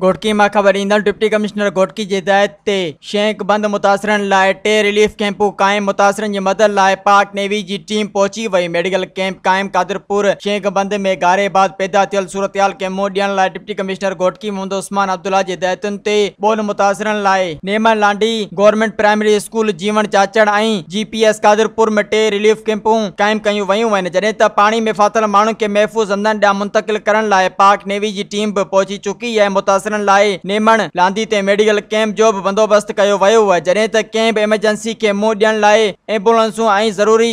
घोटकी माँ ख़बर ईंदड़ डिप्टी कमिश्नर घोटकी जी हिदायत ते। शेंक बंद मुतासिरनि लाइ टे रिलीफ कैंपूं क़ाइम मुतासिरनि जी मदद लाइ पाक नेवी जी टीम पहुची वई मेडिकल कैंप क़ाइम कादरपुर शेंक बंद में गारे बाद पैदा थियल सूरतयाल खे मुंहुं लाइ डिप्टी कमिश्नर घोटकी मोहम्मद उस्मान अब्दुल्ला जी हिदायतुनि ते ॿोल मुतासिरनि लाइ नेमन लांडी government primary school Jeevan Chachar ऐं जी पी कादरपुर में टे रिलीफ कैंपूं क़ाइम कयूं वयूं आहिनि। त पाणी में फाथल माण्हुनि खे महफ़ूज़ हंधनि ॾांहुं मुंतकिल करण लाइ पाक नेवी जी टीम बि पहुची चुकी आहे। मुतासिर मुतासिरनि लाइ नेमण लांदी ते मेडिकल कैंप जो बि बंदोबस्तु कयो वियो आहे त कंहिं बि एमरजेंसी खे मुंहुं ॾियण लाइ एम्बुलेंसूं ऐं ज़रूरी।